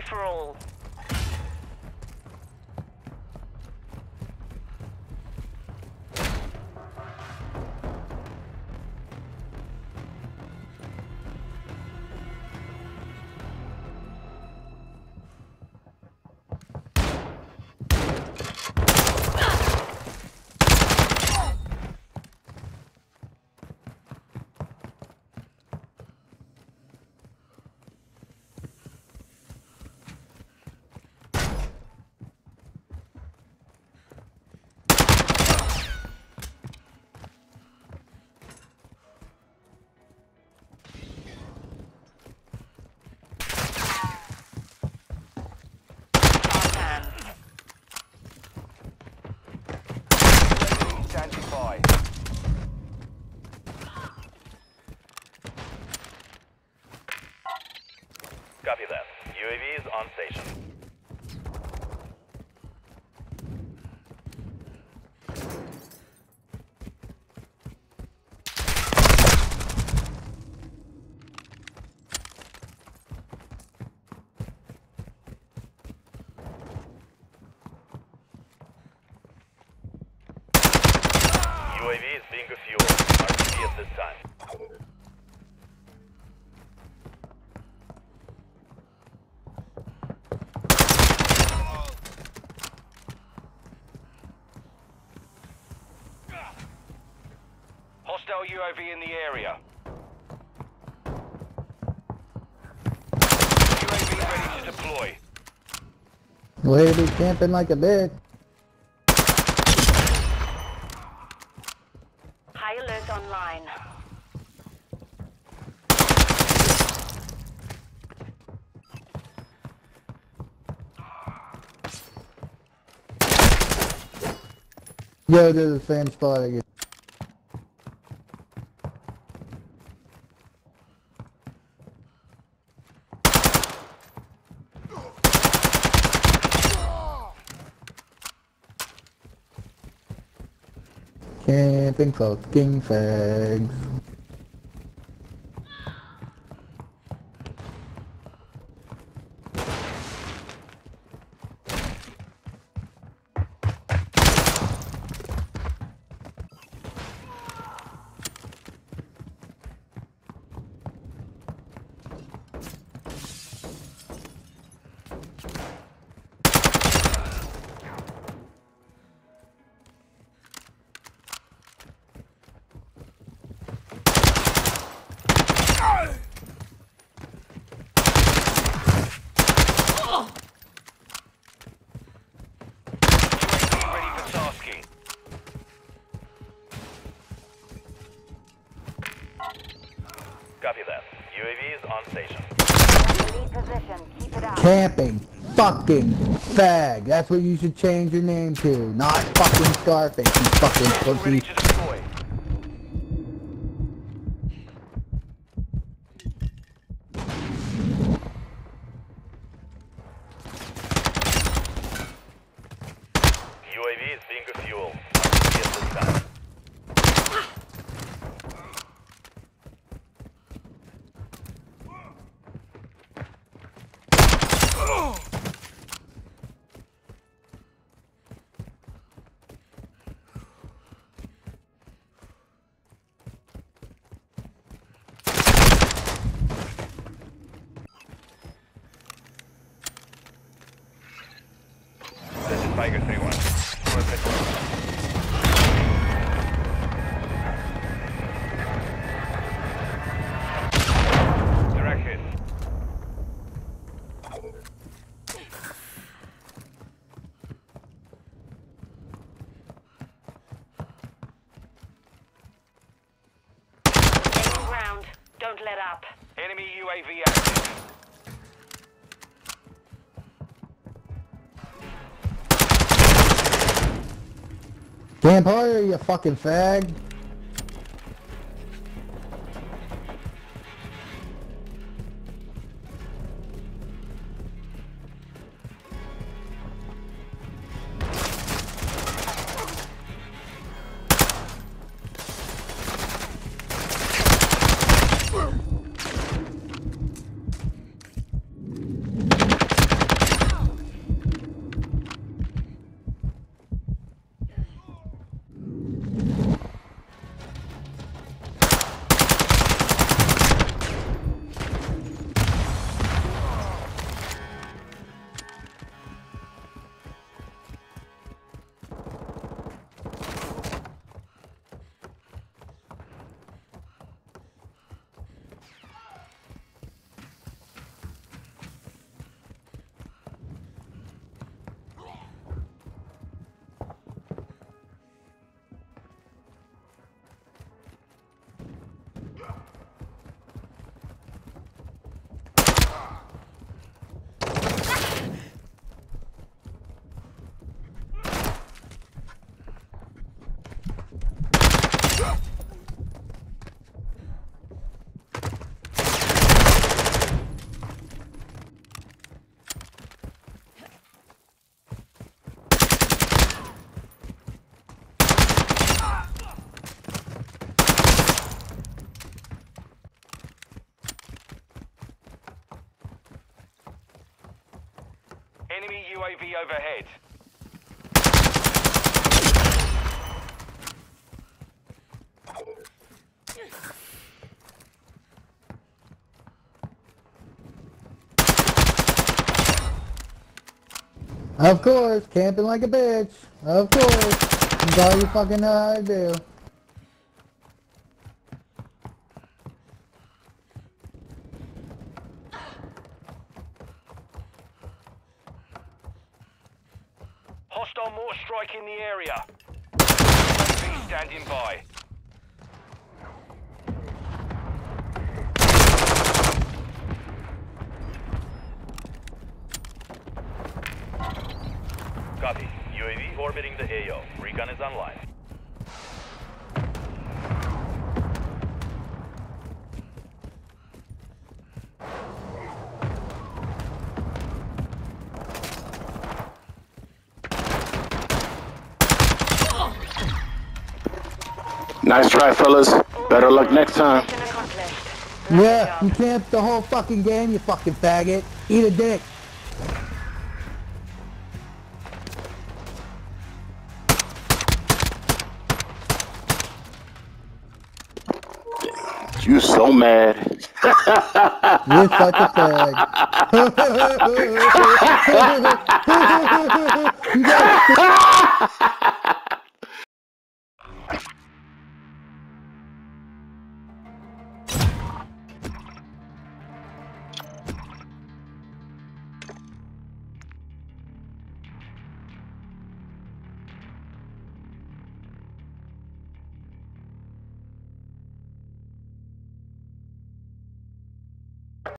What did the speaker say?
free Copy that. UAV is on station. UAV is being refueled. RTB at this time. Hostile UAV in the area. UAV ready to deploy. Way be camping like a bitch. High alert online. Go to the same spot again. Camping king fags. UAV ready for tasking. Copy that. UAV is on station. Lead position. Keep it up. Camping fucking fag. That's what you should change your name to. Not fucking Scarface, you fucking pussy. UAV is being refueled. Don't let up. Enemy UAV active. Camp harder, you fucking fag. UAV overhead. Of course, camping like a bitch. Of course. That's all you fucking know how to do. Hostile mortar strike in the area. UAV standing by. Copy. UAV orbiting the AO. Recon is online. Nice try, fellas. Better luck next time. Mission accomplished. Nice Yeah, you camped the whole fucking game, you fucking faggot. Eat a dick. You so mad. You're such a fag. you got